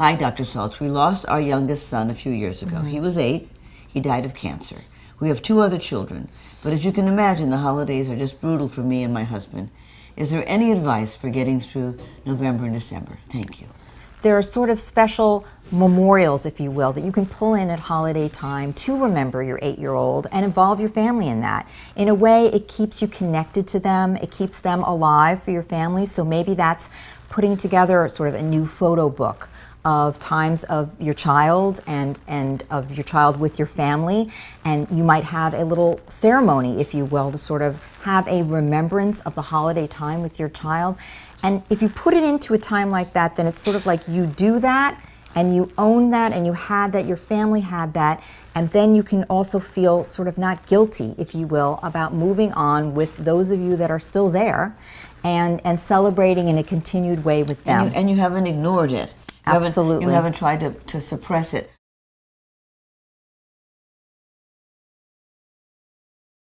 Hi, Dr. Saltz. We lost our youngest son a few years ago. He was eight. He died of cancer. We have two other children, but as you can imagine, the holidays are just brutal for me and my husband. Is there any advice for getting through November and December? Thank you. There are sort of special memorials, if you will, that you can pull in at holiday time to remember your eight year old and involve your family in that. In a way, it keeps you connected to them, it keeps them alive for your family. So maybe that's putting together sort of a new photo book of times of your child and, and of your child with your family. And you might have a little ceremony, if you will, to sort of have a remembrance of the holiday time with your child. And if you put it into a time like that, then it's sort of like you do that and you own that and you had that, your family had that, and then you can also feel sort of not guilty, if you will, about moving on with those of you that are still there and, and celebrating in a continued way with them. And you, and you haven't ignored it. You Absolutely. Haven't, you haven't tried to, to suppress it.